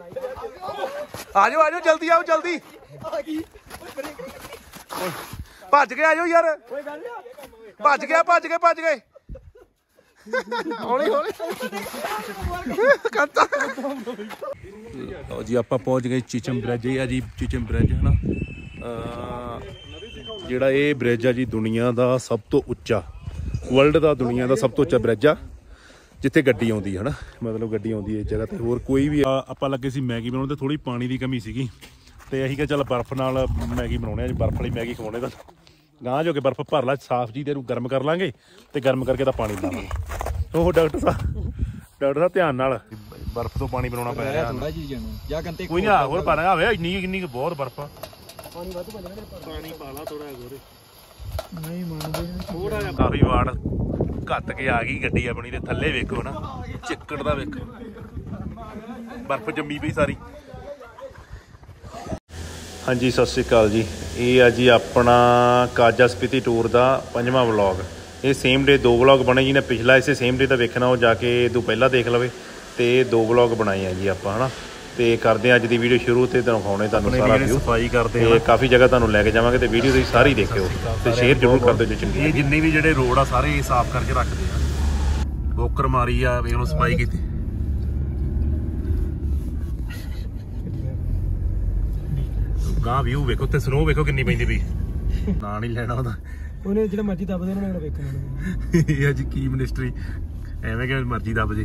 ਆ ਜਾਓ ਆ ਜਾਓ ਜਲਦੀ ਆਓ, ਜਲਦੀ। ਭੱਜ ਕੇ ਆ ਜਾਓ ਯਾਰ। ਭੱਜ ਗਿਆ, ਭੱਜ ਗਏ ਭੱਜ ਗਏ। ਹੌਲੀ ਹੌਲੀ। ਕੰਤਾ। ਲਓ ਜੀ, ਆਪਾਂ ਪਹੁੰਚ ਗਏ ਚਿਚਮ ਬ੍ਰਿਜ। ਇਹ ਆ ਜੀ ਚੀਚਮ ਬ੍ਰਿਜ, ਹਨਾ? ਜਿਹੜਾ ਇਹ ਬ੍ਰਿਜ ਆ ਜੀ ਦੁਨੀਆ ਦਾ ਸਭ ਤੋਂ ਉੱਚਾ ਵਰਲਡ ਦਾ ਦੁਨੀਆ ਦਾ ਸਭ ਤੋਂ ਉੱਚਾ ਬ੍ਰਿਜ ਆ। ਜਿੱਥੇ ਗੱਡੀ ਆਉਂਦੀ ਹੈ ਹਨਾ? ਮਤਲਬ ਗੱਡੀ ਆਉਂਦੀ ਹੈ ਜਗ੍ਹਾ ਤੇ ਹੋਰ ਕੋਈ ਵੀ ਆ- ਆਪਾਂ ਲੱਗੇ ਸੀ ਮੈਗੀ ਬਣਾਉਣ ਤੇ ਥੋੜੀ ਪਾਣੀ ਦੀ ਕਮੀ ਸੀਗੀ। ਤੇ ਅਸੀਂ ਕਿਹਾ ਚੱਲ ਬਰਫ਼ ਨਾਲ ਮੈਗੀ ਬਣਾਉਣੇ ਆ ਜੀ ਬਰਫ਼ ਵਾਲੀ ਮੈਗੀ ਖਵਾਉਣੇ ਤਾਂ ਗਾਂ ਜੋ ਕੇ ਬਰਫ਼ ਭਰ ਲਾ ਸਾਫ਼ ਜੀ ਤੇ ਇਹਨੂੰ ਗਰਮ ਕਰ ਲਾਂਗੇ ਤੇ ਗਰਮ ਕਰਕੇ ਤਾਂ ਪਾਣੀ ਬਣਾਵਾਂਗੇ ਉਹ ਡਾਕਟਰ ਸਾਹਿਬ ਡਾਕਟਰ ਸਾਹਿਬ ਧਿਆਨ ਨਾਲ। ਬਰਫ਼ ਤੋਂ ਪਾਣੀ ਬਣਾਉਣਾ ਪੈ ਰਿਹਾ। ਥੋੜਾ ਚੀਜ਼ ਨੂੰ ਜਾਂ ਕੰਤੇ ਕੋਈ ਨਾ ਹੋਰ ਪਾਣਾ ਆਵੇ ਇੰਨੀ ਇੰਨੀ ਬਹੁਤ ਬਰਫ਼ ਆ। ਨਹੀਂ ਮੰਨਦੇ ਕਾਫੀ ਵਾਰ ਘੱਟ ਕੇ ਆ ਗਈ ਗੱਡੀ ਆਪਣੀ ਤੇ ਥੱਲੇ ਵੇਖੋ ਨਾ, ਚਿੱਕੜ ਦਾ ਵੇਖੋ। ਬਰਫ਼ ਜੰਮੀ ਪਈ ਸਾਰੀ। ਹਾਂਜੀ, ਸਤਿ ਸ਼੍ਰੀ ਅਕਾਲ ਜੀ। ਇਹ ਆ ਜੀ ਆਪਣਾ ਕਾਜਾ ਸਪੀਤੀ ਟੂਰ ਦਾ ਪੰਜਵਾਂ ਵਲੌਗ। ਇਹ ਸੇਮ ਡੇ ਦੋ ਵਲੌਗ ਬਣੇ ਜੀ ਨੇ। ਪਿਛਲਾ ਇਸੇ ਸੇਮ ਡੇ ਦਾ ਵੇਖਣਾ, ਉਹ ਜਾ ਕੇ ਦੋ ਪਹਿਲਾਂ ਦੇਖ ਲਵੇ। ਤੇ ਦੋ ਵਲੌਗ ਬਣਾਏ ਆ ਜੀ ਆਪਾਂ, ਹਨਾ? ਤੇ ਕਰਦੇ ਆ ਅੱਜ ਦੀ ਵੀਡੀਓ ਸ਼ੁਰੂ ਤੇ ਦਿਖਾਉਣੇ ਤੁਹਾਨੂੰ ਸਾਰਾ ਵਿਊ ਸਫ਼ਾਈ ਕਰਦੇ ਤੇ ਕਾਫੀ ਜਗ੍ਹਾ ਤੁਹਾਨੂੰ ਲੈ ਕੇ ਜਾਵਾਂਗੇ ਤੇ ਵੀਡੀਓ ਤੁਸੀਂ ਸਾਰੀ ਦੇਖਿਓ। ਤੇ ਸ਼ੇਅਰ ਜ਼ਰੂਰ ਕਰ ਦਿਓ ਜੇ ਚੰਗੀ ਇਹ ਜਿੰਨੇ ਵੀ ਜਿਹੜੇ ਰੋਡ ਆ ਸਾਰੇ ਸਾਫ਼ ਕਰਕੇ ਰੱਖਦੇ ਆ। ਬੋਕਰ ਮਾਰੀ ਆ ਵੇਖ ਲਓ ਸਫ਼ਾਈ ਕੀਤੀ। ਗਾਂ ਵਿਊ ਵੇਖੋ ਤੇ ਸਨੋ ਵੇਖੋ ਕਿੰਨੀ ਪੈਂਦੀ ਪਈ। ਨਾਂ ਨਹੀਂ ਲੈਣਾ ਉਹਦਾ। ਉਹਨੇ ਜਿਹੜਾ ਮਰਜ਼ੀ ਦੱਬਦੇ ਉਹਨਾਂ ਨੇ ਵੇਖਣਾ ਇਹ ਅੱਜ ਕੀ ਮਿਨਿਸਟਰੀ ਐਵੇਂ ਕਿ ਮਰਜ਼ੀ ਦੱਬ ਜੇ।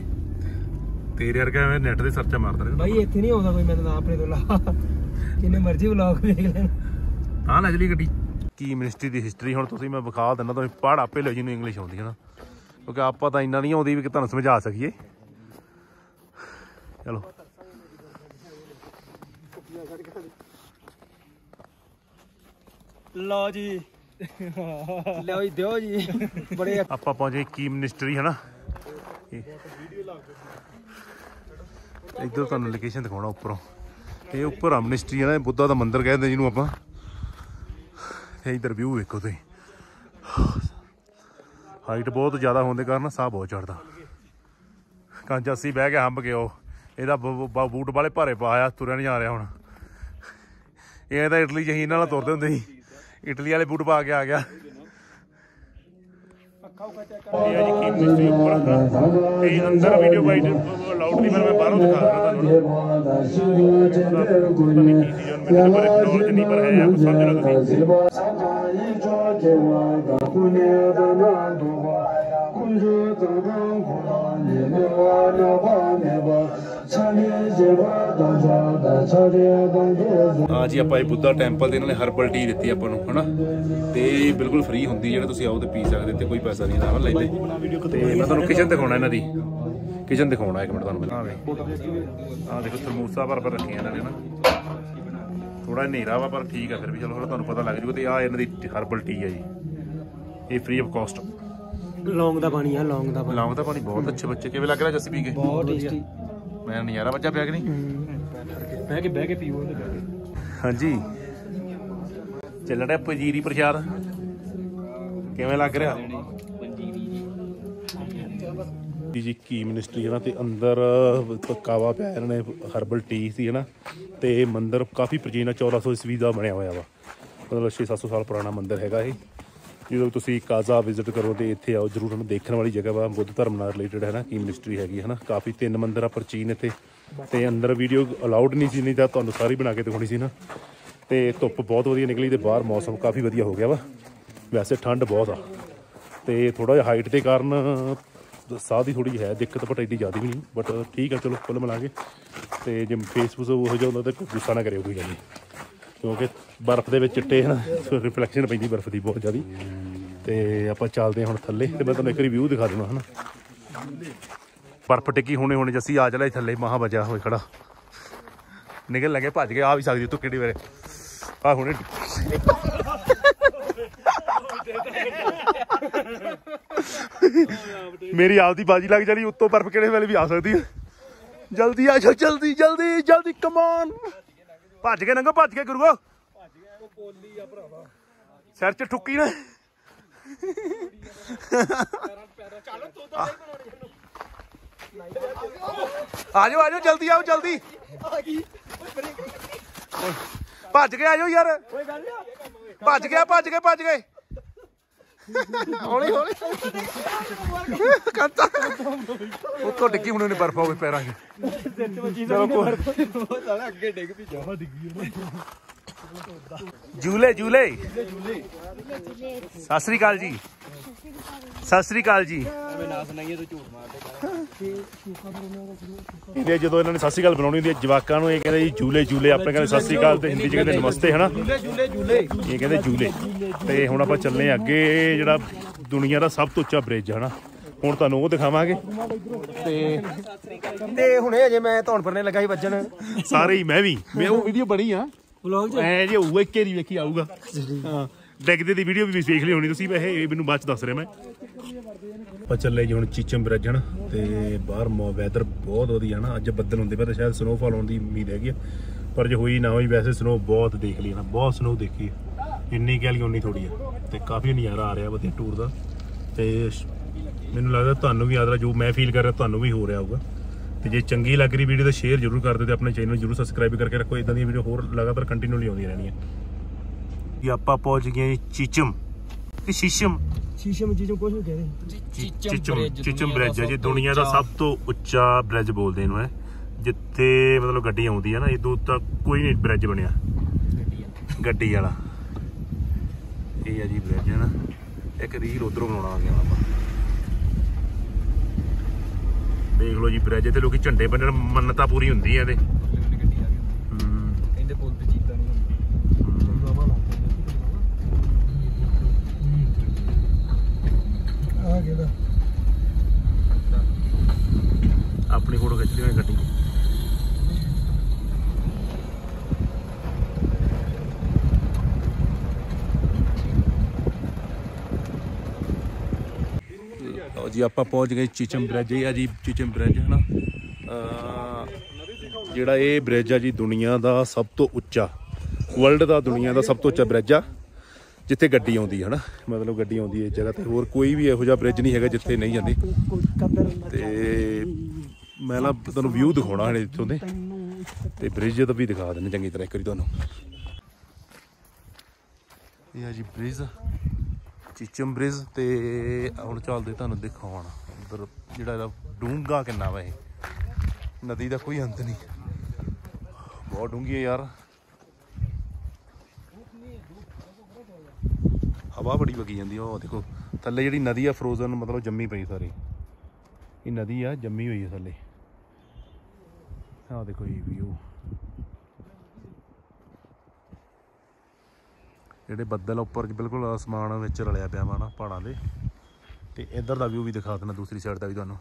ਤੇਰੇ ਵਰਗਾ ਐਵੇਂ ਨੈਟ ਤੇ ਸਰਚਾ ਮਾਰਦਾ ਰਹੇ ਬਾਈ ਇੱਥੇ ਨਹੀਂ ਆਉਂਦਾ ਕੋਈ ਮੈਂ ਤਾਂ ਆਪਣੇ ਤੋਂ ਲਾ। ਕਿੰਨੇ ਮਰਜ਼ੀ ਵਲੌਗ ਵੇਖ ਲੈਣ। ਹਾਂ ਲੈ ਚਲੀ ਗੱਡੀ। ਕੀ ਮਿਨਿਸਟਰੀ ਦੀ ਹਿਸਟਰੀ ਹੁਣ ਤੁਸੀਂ ਮੈਂ ਵਿਖਾ ਦਿੰਦਾ ਤੁਸੀਂ ਪੜ੍ਹ ਆਪੇ ਲਓ ਜਿਹਨੂੰ ਇੰਗਲਿਸ਼ ਆਉਂਦੀ ਹੈ ਨਾ। ਕਿਉਂਕਿ ਆਪਾਂ ਤਾਂ ਇੰਨਾ ਨਹੀਂ ਆਉਂਦੀ ਵੀ ਕਿ ਤੁਹਾਨੂੰ ਸਮਝਾ ਸਕੀਏ। ਚਲੋ। ਲਓ ਜੀ। ਲਓ ਜੀ ਦਿਓ ਜੀ। ਬੜੇ ਆਪਾਂ ਪਹੁੰਚੇ ਕੀ ਮਿਨਿਸਟਰੀ ਹੈ ਨਾ। ਇਹ- ਇੱਧਰ ਤੁਹਾਨੂੰ ਲੋਕੇਸ਼ਨ ਦਿਖਾਉਣਾ ਉੱਪਰੋਂ। ਇਹ ਉੱਪਰ ਆ ਮਿਨਿਸਟਰੀ ਹੈ ਨਾ ਬੁੱਧਾ ਦਾ ਮੰਦਿਰ ਕਹਿੰਦੇ ਜਿਹਨੂੰ ਆਪਾਂ। ਤੇ ਇੱਧਰ ਵਿਊ ਵੇਖੋ ਤੁਸੀਂ। ਹਾਈਟ ਬਹੁਤ ਜ਼ਿਆਦਾ ਹੋਣ ਦੇ ਕਾਰਨ ਸਾਹ ਬਹੁਤ ਚੜਦਾ ਕਾਂਜਾ ਸੀ ਬਹਿ ਕੇ ਹੰਬ ਕੇ ਉਹ ਇਹਦਾ ਬੂਟ ਵਾਲੇ ਭਾਰੇ ਪਾਇਆ, ਤੁਰਿਆ ਨਹੀਂ ਜਾ ਰਿਹਾ ਹੁਣ। ਇਹ ਤਾਂ ਇਟਲੀ ਜਹੀ ਨਾਲ ਤੁਰਦੇ ਹੁੰਦੇ ਸੀ। ਇਟਲੀ ਵਾਲੇ ਬੂਟ ਪਾ ਕੇ ਆ ਗਿਆ। ਇਹ ਜੀ ਕੀ ਮਿਸਟਰੀ ਉੱਪਰ ਤੇ ਅੰਦਰ ਵੀਡੀਓ ਬਾਈਟ ਲਾਊਡ ਨਹੀਂ ਪਰ ਮੈਂ ਬਾਹਰੋਂ ਦਿਖਾ ਰਿਹਾ ਤੁਹਾਨੂੰ ਨਾ ਪਤਾ ਨਹੀਂ ਕੀ ਸੀ ਜਨ ਮੈਨੂੰ ਪਰ ਨੌਲੇਜ ਨਹੀਂ ਪਰ ਹੈ ਆਪ ਸਮਝ ਲਓ ਤੁਸੀਂ ਆ ਜੀ ਆਪਾਂ ਇਹ ਬੁੱਧਾ ਟੈਂਪਲ ਦੇ ਇਹਨਾਂ ਨੇ ਹਰਬਲ ਟੀ ਦਿੱਤੀ ਆਪਾਂ ਨੂੰ ਹਨਾ ਤੇ ਇਹ ਬਿਲਕੁਲ ਫ੍ਰੀ ਹੁੰਦੀ ਜਿਹੜਾ ਤੁਸੀਂ ਆਓ ਤੇ ਪੀ ਸਕਦੇ ਤੇ ਕੋਈ ਪੈਸਾ ਨਹੀਂ ਨਾ ਲੈਂਦੇ ਤੇ ਮੈਂ ਤੁਹਾਨੂੰ ਕਿਚਨ ਦਿਖਾਉਣਾ ਇਹਨਾਂ ਦੀ ਕਿਚਨ ਦਿਖਾਉਣਾ ਇੱਕ ਮਿੰਟ ਤੁਹਾਨੂੰ ਮੈਂ ਆ ਦੇਖੋ ਸਮੋਸਾ ਪਰ ਪਰ ਰੱਖੀਆਂ ਇਹਨਾਂ ਨੇ ਨਾ ਥੋੜਾ ਹਨੇਰਾ ਵਾ ਪਰ ਠੀਕ ਆ ਫਿਰ ਵੀ। ਚਲੋ ਹੁਣ ਤੁਹਾਨੂੰ ਪਤਾ ਲੱਗ ਜੂਗਾ ਤੇ ਆ ਇਹਨਾਂ ਦੀ ਹਰਬਲ ਟੀ ਆ ਜੀ। ਇਹ ਫ੍ਰੀ ਆਫ ਕਾਸਟ ਲੌਂਗ ਦਾ ਪਾਣੀ ਆ ਲੌਂਗ ਦਾ ਪਾਣੀ। ਲਾਉਂਗ ਦਾ ਪਾਣੀ ਬਹੁਤ ਅੱਛੇ ਬੱਚੇ। ਕਿਵੇਂ ਲੱਗ ਰਿਹਾ ਜੱਸੀ ਪੀ ਕੇ? ਬਹੁਤ ਟੇਸਟੀ ਮੈਂ ਨਜ਼ਾਰਾ ਬੱਚਾ ਪਿਆ ਕਿ ਨਹੀਂ? ਬਹਿ ਕੇ ਬਹਿ ਕੇ ਪੀਓ ਉਹਦੇ ਬਹਿ ਕੇ। ਹਾਂਜੀ। ਚੱਲ ਰਿਹਾ ਪੰਜੀਰੀ ਪ੍ਰਸ਼ਾਦ। ਕਿਵੇਂ ਲੱਗ ਰਿਹਾ? ਜੀ ਜੀ ਕੀ ਮਿਨਿਸਟਰੀ ਹੈ ਨਾ ਤੇ ਅੰਦਰ ਕਾਵਾ ਪਿਆ ਇਹਨਾਂ ਨੇ ਹਰਬਲ ਟੀ ਸੀ ਹੈ ਨਾ, ਤੇ ਮੰਦਿਰ ਕਾਫੀ ਪ੍ਰਾਚੀਨ ਆ 1400 ਈਸਵੀ ਦਾ ਬਣਿਆ ਹੋਇਆ ਵਾ। ਮਤਲਬ 6-700 ਸਾਲ ਪੁਰਾਣਾ ਮੰਦਿਰ ਹੈਗਾ ਇਹ। ਜਦੋਂ ਤੁਸੀਂ ਕਾਜ਼ਾ ਵਿਜ਼ਿਟ ਕਰੋ ਤੇ ਇੱਥੇ ਆਓ, ਜਰੂਰ ਤੁਹਾਨੂੰ ਦੇਖਣ ਵਾਲੀ ਜਗ੍ਹਾ ਵਾ, ਬੁੱਧ ਧਰਮ ਨਾਲ ਰਿਲੇਟਡ ਹੈ ਨਾ, ਕੀ ਮਿਨਿਸਟਰੀ ਹੈਗੀ ਹੈ ਨਾ। ਕਾਫੀ ਤਿੰਨ ਮੰਦਿਰ ਆ ਪ੍ਰਾਚੀਨ ਇੱਥੇ, ਤੇ ਅੰਦਰ ਵੀਡੀਓ ਅਲਾਉਡ ਨਹੀਂ ਸੀ, ਨਹੀਂ ਤਾਂ ਤੁਹਾਨੂੰ ਸਾਰੀ ਬਣਾ ਕੇ ਦਿਖਾਉਣੀ ਸੀ ਨਾ। ਤੇ ਧੁੱਪ ਬਹੁਤ ਵਧੀਆ ਨਿਕਲੀ ਤੇ ਬਾਹਰ ਮੌਸਮ ਕਾਫੀ ਵਧੀਆ ਹੋ ਗਿਆ ਵਾ। ਵੈਸੇ ਠੰਡ ਬਹੁਤ ਆ। ਤੇ ਥੋੜਾ ਜਿਹਾ ਹਾਈਟ ਦੇ ਕਾਰਨ ਸਾਹ ਦੀ ਥੋੜੀ ਹੈ, ਦਿੱਕਤ ਬਟ ਐਡੀ ਜ਼ਿਆਦਾ ਵੀ ਨਹੀਂ ਬਟ ਠੀਕ ਆ ਚਲੋ ਕੁੱਲ ਮਿਲਾ ਕੇ। ਤੇ ਜੇ ਫੇਸਬੁੱਕ ਉਹ ਜਿਹਾ ਹੁੰਦਾ ਤਾਂ ਗੁੱਸਾ ਨਾ ਕਰਿਓ ਕੋਈ ਗੱਲ ਨਹੀਂ। ਕਿਉਂਕਿ ਬਰਫ਼ ਦੇ ਵਿੱਚ ਚਿੱਟੇ ਹਨ ਰਿਫਲੈਕਸ਼ਨ ਪੈਂਦੀ ਬਰਫ਼ ਦੀ ਬਹੁਤ ਜ਼ਿਆਦੀ। ਤੇ ਆਪਾਂ ਚੱਲਦੇ ਹਾਂ ਹੁਣ ਥੱਲੇ, ਤੇ ਮੈਂ ਤੁਹਾਨੂੰ ਇੱਕ ਰਿਵਿਊ ਦਿਖਾ ਦੇਣਾ ਹਨਾ। ਬਰਫ਼ ਟਿੱਕੀ ਹੋਣੇ ਹੋਣੇ ਜੱਸੀ ਆ ਚਲਾ ਥੱਲੇ, ਮਹਾ ਬਜਾ ਹੋਏ ਖੜਾ। ਨਿਕਲ ਲੱਗੇ, ਭੱਜ ਕੇ ਆ ਵੀ ਸਕਦੀ ਤੂੰ ਕਿਹੜੀ ਵੇਲੇ। ਆ ਹੁਣੇ। ਮੇਰੀ ਆਪਦੀ ਬਾਜੀ ਲੱਗ ਜਾਣੀ, ਉੱਤੋਂ ਬਰਫ਼ ਕਿਹੜੇ ਵੇਲੇ ਵੀ ਆ ਸਕਦੀ ਹੈ। ਜਲਦੀ ਆ ਜਾਓ, ਜਲਦੀ ਜਲਦੀ ਜਲਦੀ ਕਮਾਨ ਭੱਜ ਕੇ ਨੰਗੋ, ਭੱਜ ਕੇ ਗੁਰੂਆ ਸਿਰ ਚ ਠੁੱਕੀ ਨਾ। ਆ ਜਾਓ ਆ ਜਾਓ, ਜਲਦੀ ਆਓ, ਜਲਦੀ। ਭੱਜ ਕੇ ਆ ਜਾਓ ਯਾਰ। ਭੱਜ ਗਿਆ ਭੱਜ ਗਏ ਭੱਜ ਗਏ। ਹੌਲੀ ਹੌਲੀ। ਕੰਤਾ ਉੱਤੋਂ ਡਿੱਗੀ ਹੁਣ ਉਹਨੇ ਬਰਫ ਹੋਵੇ ਪੈਰਾਂ 'ਚ। ਚਲੋ ਕੋਈ ਅੱਗੇ ਡਿੱਗ ਵੀ ਜਾ ਝੂਲੇ ਝੂਲੇ ਸਤਿ ਸ੍ਰੀ ਅਕਾਲ ਜੀ। ਸਤਿ ਸ੍ਰੀ ਅਕਾਲ ਜੀ। ਇਹਦੇ ਜਦੋਂ ਇਹਨਾਂ ਨੇ ਸਤਿ ਸ੍ਰੀ ਅਕਾਲ ਬਣਾਉਣੀ ਹੁੰਦੀ ਹੈ ਜਵਾਕਾਂ ਨੂੰ ਇਹ ਕਹਿੰਦੇ ਜੀ ਝੂਲੇ ਝੂਲੇ ਆਪਣੇ ਕਹਿੰਦੇ ਸਤਿ ਸ੍ਰੀ ਅਕਾਲ ਤੇ ਹਿੰਦੀ ਚ ਕਹਿੰਦੇ ਨਮਸਤੇ ਹਨਾ? ਇਹ ਕਹਿੰਦੇ ਝੂਲੇ ਤੇ ਹੁਣ ਆਪਾਂ ਚੱਲਨੇ ਆਂ ਅੱਗੇ ਇਹ ਜਿਹੜਾ ਦੁਨੀਆ ਦਾ ਸਭ ਤੋਂ ਉੱਚਾ ਬ੍ਰਿਜ ਹਨਾ? ਹੁਣ ਤੁਹਾਨੂੰ ਉਹ ਦਿਖਾਵਾਂਗੇ। ਤੇ ਤੇ ਹੁਣੇ ਅਜੇ ਮੈਂ ਧੌਣ ਪਰਨੇ ਲੱਗਾ ਸੀ ਵੱਜਣ। ਸਾਰੇ ਹੀ ਮੈਂ ਵੀ। ਮੈਂ ਉਹ ਵੀਡੀਓ ਬਣੀ ਆ। ਵਲੌਗ ਐ ਜੇ ਉਹ ਇੱਕ ਹੀ ਵੇਖੀ ਆਊਗਾ। ਹਾਂ। ਡੈਗਦੇ ਦੀ ਵੀਡੀਓ ਵੀ ਵੇਖ ਲਈ ਹੋਣੀ, ਤੁਸੀਂ ਵੈਸੇ ਇਹ ਮੈਨੂੰ ਬਾਅਦ ਚ ਦੱਸ ਰਿਹਾ ਮੈਂ। ਆਪਾਂ ਚੱਲੇ ਜੀ ਹੁਣ ਚੀਚਮ ਬ੍ਰਿਜ ਤੇ ਬਾਹਰ ਵੈਦਰ ਬਹੁਤ ਵਧੀਆ ਨਾ। ਅੱਜ ਬੱਦਲ ਹੁੰਦੇ ਪਏ ਤੇ ਸ਼ਾਇਦ ਸਨੋਫਾਲ ਹੋਣ ਦੀ ਉਮੀਦ ਹੈਗੀ ਆ। ਪਰ ਜੇ ਹੋਈ ਨਾ ਹੋਈ, ਵੈਸੇ ਸਨੋ ਬਹੁਤ ਦੇਖ ਲਈ ਨਾ। ਬਹੁਤ ਸਨੋ ਦੇਖੀ ਇੰਨੀ ਕਹਿ ਲਈ ਉਨੀ ਥੋੜੀ ਆ। ਤੇ ਕਾਫੀ ਨਜ਼ਾਰਾ ਆ ਰਿਹਾ ਵਧੀਆ ਟੂਰ ਦਾ। ਤੇ ਮੈਨੂੰ ਲੱਗਦਾ ਤੁਹਾਨੂੰ ਵੀ ਆਦਰਾ ਜੋ ਮੈਂ ਫੀਲ ਕਰ ਰਿਹਾ, ਤੁਹਾਨੂੰ ਵੀ ਹੋ ਰਿਹਾ ਹੋਊਗਾ। ਤੇ ਜੇ ਚੰਗੀ ਲੱਗ ਰਹੀ ਵੀਡੀਓ ਤਾਂ ਸ਼ੇਅਰ ਜ਼ਰੂਰ ਕਰ ਦਿਓ ਤੇ ਆਪਣੇ ਚੈਨਲ ਨੂੰ ਜ਼ਰੂਰ ਸਬਸਕ੍ਰਾਈਬ ਕਰਕੇ ਰੱਖੋ। ਇਦਾਂ ਦੀਆਂ ਵੀਡੀਓ ਹੋਰ ਲਗਾਤਾਰ ਕੰਟੀਨਿਊਲੀ ਆਉਂਦੀਆਂ ਰਹਿਣੀਆਂ। ਜੀ ਆਪਾਂ ਪਹੁੰਚ ਗਏ ਜੀ ਚੀਚਮ। ਕਿ ਸ਼ੀਸ਼ਮ? ਸ਼ੀਸ਼ੇ ਵਿੱਚ ਕੁਝ ਨਹੀਂ ਕਹਿੰਦੇ ਚਿਚਮ ਚਿਚਮ ਬ੍ਰਿਜ ਹੈ ਜੀ ਦੁਨੀਆ ਦਾ ਸਭ ਤੋਂ ਉੱਚਾ ਬ੍ਰਿਜ ਬੋਲਦੇ ਇਹਨੂੰ ਹੈ ਜਿੱਥੇ ਮਤਲਬ ਗੱਡੀ ਆਉਂਦੀ ਹੈ ਨਾ ਇਦੋਂ ਤੱਕ ਕੋਈ ਨਹੀਂ ਬ੍ਰਿਜ ਬਣਿਆ। ਗੱਡੀ ਵਾਲਾ। ਇਹ ਹੈ ਜੀ ਬ੍ਰਿਜ ਹੈ ਨਾ। ਇੱਕ ਰੀਲ ਉਧਰੋਂ ਬਣਾਉਣਾ ਆ ਗਿਆ ਆਪਾਂ। ਦੇਖ ਲਓ ਜੀ ਬ੍ਰਿਜ ਤੇ ਲੋਕੀ ਝੰਡੇ ਬੰਨਣ ਮੰਨਤਾ ਪੂਰੀ ਹੁੰਦੀ ਹੈ ਇਹਦੇ। ਹਮ, ਕਹਿੰਦੇ ਪੁੱਲ ਤੇ ਚੀਤਾ ਨਹੀਂ ਹਮ। ਆ ਕਿਹਦਾ ਆਪਣੀ ਫੋਟੋ ਖਿੱਚ ਲਈ ਗੱਡੀ 'ਚ। ਲਓ ਜੀ, ਆਪਾਂ ਪਹੁੰਚ ਗਏ ਚੀਚਮ ਬ੍ਰਿਜ। ਇਹ ਆ ਜੀ ਚੀਚਮ ਬ੍ਰਿਜ ਹੈ ਨਾ ਜਿਹੜਾ ਇਹ ਬ੍ਰਿਜ ਆ ਜੀ, ਦੁਨੀਆ ਦਾ ਸਭ ਤੋਂ ਉੱਚਾ ਵਰਲਡ ਦਾ ਦੁਨੀਆ ਦਾ ਸਭ ਤੋਂ ਉੱਚਾ ਬ੍ਰਿਜ ਆ, ਜਿੱਥੇ ਗੱਡੀ ਆਉਂਦੀ ਹੈ ਨਾ ਮਤਲਬ ਗੱਡੀ ਆਉਂਦੀ ਹੈ ਇਸ ਜਗ੍ਹਾ ਤੇ। ਹੋਰ ਕੋਈ ਵੀ ਇਹੋ ਜਿਹਾ ਬ੍ਰਿਜ ਨਹੀਂ ਹੈਗਾ ਜਿੱਥੇ ਨਹੀਂ ਜਾਂਦੀ। ਤੇ ਮੈਂ ਨਾ ਤੁਹਾਨੂੰ ਵਿਊ ਦਿਖਾਉਣਾ ਹਲੇ ਇੱਥੋਂ ਦੇ। ਤੇ ਬ੍ਰਿਜ ਦਾ ਵੀ ਦਿਖਾ ਦਿੰਦੇ, ਚੰਗੀ ਤਰ੍ਹਾਂ ਇੱਕ ਵਾਰੀ ਤੁਹਾਨੂੰ। ਇਹ ਆ ਜੀ ਬ੍ਰਿਜ ਚੀਚਮ ਬ੍ਰਿਜ ਤੇ ਹੁਣ ਚੱਲਦੇ ਤੁਹਾਨੂੰ ਦਿਖਾਉਣ। ਉਧਰ ਜਿਹੜਾ ਇਹਦਾ ਡੂੰਗਾ ਕਿੰਨਾ ਵਾ ਇਹ। ਨਦੀ ਦਾ ਕੋਈ ਅੰਤ ਨਹੀਂ। ਬਹੁਤ ਡੂੰਗੀ ਹੈ ਯਾਰ। ਹਵਾ ਬੜੀ ਵਗੀ ਜਾਂਦੀ ਉਹ ਦੇਖੋ। ਥੱਲੇ ਜਿਹੜੀ ਨਦੀ ਆ ਫਰੋਜ਼ਨ ਮਤਲਬ ਜੰਮੀ ਪਈ ਸਾਰੀ। ਇਹ ਨਦੀ ਆ, ਜੰਮੀ ਹੋਈ ਹੈ ਥੱਲੇ। ਆਹ ਦੇਖੋ ਇਹ ਵੀਊ ਜਿਹੜੇ ਬੱਦਲ ਉੱਪਰ ਬਿਲਕੁਲ ਅਸਮਾਨ ਵਿੱਚ ਰਲਿਆ ਪਿਆ ਵਾ ਨਾ ਪਹਾੜਾਂ ਦੇ। ਤੇ ਇੱਧਰ ਦਾ ਵਿਊ ਵੀ ਦਿਖਾ ਦਿੰਦਾ, ਦੂਸਰੀ ਸਾਈਡ ਦਾ ਵੀ ਤੁਹਾਨੂੰ।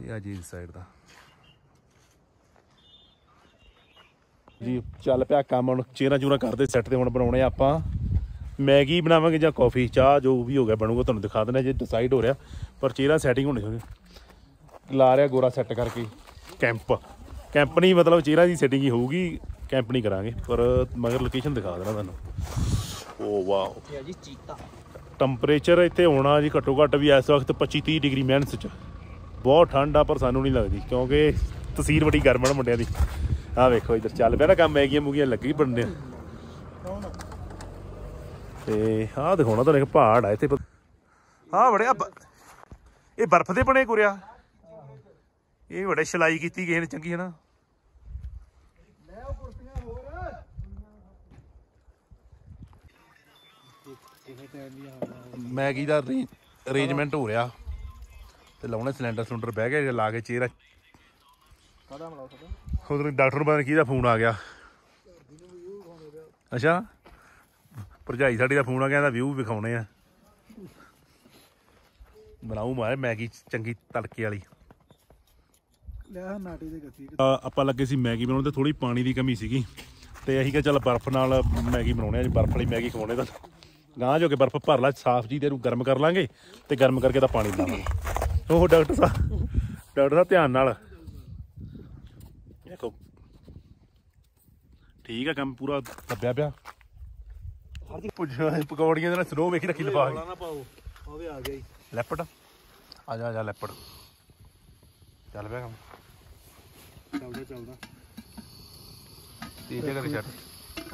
ਇਹ ਆ ਜੀ ਇਸ ਸਾਈਡ ਦਾ। ਜੀ, ਚੱਲ ਪਿਆ ਕੰਮ, ਹੁਣ ਚੇਰਾ ਚੂਰਾ ਕਰਦੇ ਸੈੱਟ ਤੇ ਹੁਣ ਬਣਾਉਣੇ ਆਪਾਂ। ਮੈਗੀ ਬਣਾਵਾਂਗੇ ਜਾਂ ਕਾਫੀ ਚਾਹ, ਜੋ ਵੀ ਹੋ ਗਿਆ ਬਣੂਗਾ, ਤੁਹਾਨੂੰ ਦਿਖਾ ਦਿੰਦਾ ਜੇ ਡਿਸਾਈਡ ਹੋ ਰਿਹਾ। ਪਰ ਚੇਰਾ ਸੈਟਿੰਗ ਹੋਣੀ ਹੋਣੀ। ਲਾ ਰਿਹਾ ਗੋਰਾ ਸੈੱਟ ਕਰਕੇ। ਕੈਂਪ। ਕੈਂਪ ਨਹੀਂ, ਮਤਲਬ ਚਿਹਰਾ ਦੀ ਸੈਟਿੰਗ ਹੀ ਹੋਊਗੀ। ਕੈਂਪ ਨਹੀਂ ਕਰਾਂਗੇ ਪਰ ਮਗਰ ਲੋਕੇਸ਼ਨ ਦਿਖਾ ਦੇਣਾ ਤੁਹਾਨੂੰ। Oh wow. ਇਹ ਜੀ ਚੀਤਾ। ਟੈਂਪਰੇਚਰ ਇੱਥੇ ਹੋਣਾ ਜੀ ਘੱਟੋ ਘੱਟ ਵੀ ਇਸ ਵਕਤ 25 30 ਡਿਗਰੀ ਮਾਈਨਸ ਚ। ਬਹੁਤ ਠੰਡ ਆ ਪਰ ਸਾਨੂੰ ਨਹੀਂ ਲੱਗਦੀ ਕਿਉਂਕਿ ਤਸੀਰ ਬੜੀ ਗਰਮ ਆ ਮੁੰਡਿਆਂ ਦੀ। ਆਹ ਵੇਖੋ ਇੱਧਰ ਚੱਲ ਪਿਆ ਨਾ ਕੰਮ ਮੈਗੀਆਂ ਮੂਗੀਆਂ ਲੱਗੀ ਬਣਦੇ ਤੇ ਆਹ ਦਿਖਾਉਣਾ ਤੁਹਾਨੂੰ ਇੱਕ ਪਹਾੜ ਆ ਇੱਥੇ ਆਹ ਬੜਿਆ ਇਹ ਬਰਫ਼ ਦੇ ਬਣੇ ਗੁਰਿਆ ਇਹ ਬੜੇ ਛਲਾਈ ਕੀਤੀ ਕਿਸੇ ਨੇ ਚੰਗੀ ਹੈ ਨਾ ਮੈਗੀ ਦਾ ਅਰੇਂਜਮੈਂਟ ਹੋ ਰਿਹਾ। ਤੇ ਲਾਉਣੇ ਸਿਲੰਡਰ ਸਿਲੰਡਰ ਬਹਿ ਗਏ ਲਾ ਕੇ ਚੇਰਾ ਕਾਦਾ ਮਲਾਉ ਸਕਦਾ ਉਧਰ ਡਾਕਟਰ ਨੂੰ ਪਤਾ ਨੀ ਕਿਹਦਾ ਫੋਨ ਆ ਗਿਆ। ਅੱਛਾ। ਭਰਜਾਈ ਸਾਡੀ ਦਾ ਫੋਨ ਆ ਗਿਆ ਇਹਦਾ ਵਿਊ ਵਿਖਾਉਣੇ ਆ। ਬਣਾਉ ਮਾਰੇ ਮੈਗੀ ਚੰਗੀ ਤੜਕੇ ਵਾਲੀ। ਲੈ ਨਾਟੀ ਦੇ ਗੱਤੀ ਅ, ਆਪਾਂ ਲੱਗੇ ਸੀ ਮੈਗੀ ਬਣਾਉਣ ਤੇ ਥੋੜੀ ਪਾਣੀ ਦੀ ਕਮੀ ਸੀਗੀ। ਤੇ ਅਸੀਂ ਕਿਹਾ ਚੱਲ ਬਰਫ਼ ਨਾਲ ਮੈਗੀ ਬਣਾਉਣੇ ਆ ਬਰਫ਼ ਵਾਲੀ ਮੈਗੀ ਖਵਾਉਣੇ ਤਾਂ ਗਾਂ ਜੋ ਕੇ ਬਰਫ਼ ਭਰ ਲਾ ਸਾਫ਼ ਜੀ ਤੇ ਇਹਨੂੰ ਗਰਮ ਕਰ ਲਾਂਗੇ ਤੇ ਗਰਮ ਕਰਕੇ ਤਾਂ ਪਾਣੀ ਲਾਵਾਂਗੇ ਉਹ ਡਾਕਟਰ ਸਾਹਿਬ ਡਾਕਟਰ ਸਾਹਿਬ ਧਿਆਨ ਨਾਲ। ਦੇਖੋ। ਠੀਕ ਆ ਕੰਮ ਪੂਰਾ ਦੱਬਿਆ ਪਿਆ। ਪੁੱਛ ਪਕੌੜੀਆਂ ਦੇ ਨਾਲ ਸਨੋ ਵੇਖੀ ਰੱਖੀ ਨਾ ਪਾਓ। ਆ ਗਿਆ ਲੈਪਟ ਆ ਜਾ ਆ ਜਾ ਲੈਪੜ। ਚੱਲ ਪਿਆ ਕੰਮ। ਚੱਲਦਾ ਚੱਲਦਾ। ਤੀਜੇ ਕਰੇ ਛੱਡ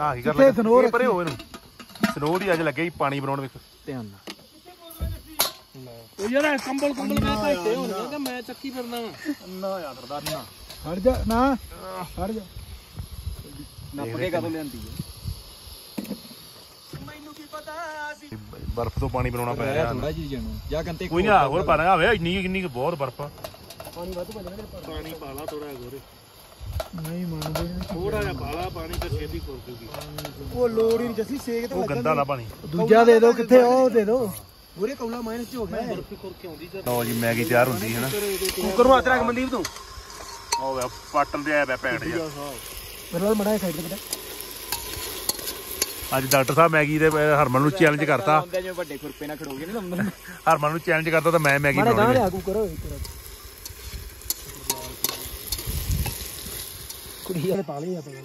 ਆ ਕੀ ਕਰ ਇਹ ਪਰੇ ਹੋ ਇਹਨੂੰ। ਸਨੋਰ ਦੀ ਅੱਜ ਲੱਗੇ ਸੀ ਪਾਣੀ ਬਣਾਉਣ ਵਿੱਚ ਧਿਆਨ ਨਾਲ। ਉਹ ਯਾਰ ਇਹ ਕੰਬਲ ਕੰਬਲ ਮੈਂ ਘਾਟੇ ਹੋਣਗੇ ਕਿ ਮੈਂ ਚੱਕੀ ਫਿਰਨਾ ਨਾ ਯਾਰ ਸਰਦਾਰ ਨਾ ਹਟ ਜਾ ਨਾ। ਹਟ ਜਾ। ਨੱਪ ਕੇ ਕਦੋਂ ਲਿਆਂਦੀ ਹੈ ਬਰਫ਼ ਤੋਂ ਪਾਣੀ ਬਣਾਉਣਾ ਪੈ ਰਿਹਾ। ਥੋੜਾ ਜੀ ਜਾਣੋ ਜਾਂ ਕੰਤੇ ਕੋਈ ਨਹੀਂ ਹੋਰ ਪਾਣਾ। ਆਵੇ ਇੰਨੀ ਕਿੰਨੀ ਕੁ ਬਹੁਤ ਬਰਫ਼ ਪਾਣੀ ਵੱਧ ਪਾ ਦੇਣਾ ਪਾਣੀ ਪਾਲਾ ਥੋੜਾ ਗੋਰੇ। ਨਹੀਂ ਮੰਨਦੇ ਥੋੜਾ ਜਿਹਾ ਪਾਲਾ ਪਾਣੀ ਤੇ ਛੇਤੀ ਖੁਰ ਜੂਗੀ। ਉਹ ਲੋੜ ਹੀ ਨਹੀਂ ਜੱਸੀ ਸੇਕ ਉਹ ਗੰਦਾ ਨਾ ਪਾਣੀ। ਦੂਜਾ ਦੇ ਦਿਓ ਕਿੱਥੇ ਉਹ ਦੇ ਦਿਓ ਪੂਰੇ ਕੌਲਾ ਮਾਈਨਸ ਚ ਹੋ ਗਿਆ। ਖੁਰ ਕੇ ਆਉਂਦੀ ਤੇ ਲਓ ਜੀ ਮੈਗੀ ਤਿਆਰ ਹੁੰਦੀ ਹੈ ਨਾ। ਕੁੱਕਰ ਨੂੰ ਹੱਥ ਰੱਖ ਮਨਦੀਪ ਤੂੰ। ਉਹ ਵੇ ਪਾਟਲ ਤੇ ਆਇਆ ਪਿਆ ਪੈਂਟ ਜਿਹਾ ਮੇਰੇ ਨਾਲ ਮੜਾ ਸਾਈਡ ਤੇ ਬੇਟਾ ਅੱਜ ਡਾਕਟਰ ਸਾਹਿਬ ਮੈਗੀ ਦੇ ਅਹ, ਹਰਮਨ ਨੂੰ ਚੈਲੰਜ ਕਰਤਾ। ਹੁੰਦੇ ਜਿਵੇਂ ਵੱਡੇ ਖੁਰਪੇ ਨਾਲ ਖੜੋਗੇ ਨਹੀਂ ਲੰਮੇ ਹਰਮਨ ਨੂੰ ਚੈਲੰਜ ਕਰਤਾ ਤਾਂ ਮੈਂ ਮੈਗੀ ਮਾੜਾ ਗਾਂ ਬਣਾਉਣੀ ਲਿਆ ਕੁੱਕਰ ਹੋਏ ਤੇਰਾ ਕੁੜੀ ਵਾਲੇ ਪਾ ਲਈ ਆਪਾਂ ਹੈ।